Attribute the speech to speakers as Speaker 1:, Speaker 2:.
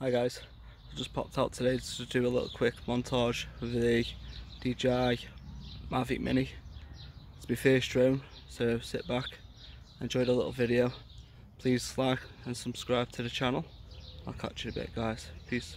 Speaker 1: Hi guys, I just popped out today to do a little quick montage of the DJI Mavic Mini. It's my first drone, so sit back, enjoy the little video. Please like and subscribe to the channel. I'll catch you in a bit guys, peace.